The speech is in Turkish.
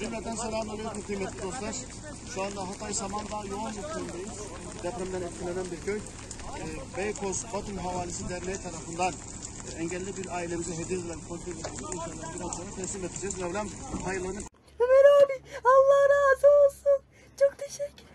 Cümleten selamünaleyküm kıymetli dostlar. Şu anda Hatay Samandağ yoğun bir köyündeyiz. Depremden etkilenen bir köy. Ee, Beykoz Batum Havalisi Derneği tarafından e, engelli bir ailemize hediye edilen kontrol inşallah biraz sonra teslim edeceğiz. Mevlam hayırlarını... Ömer abi Allah razı olsun. Çok teşekkür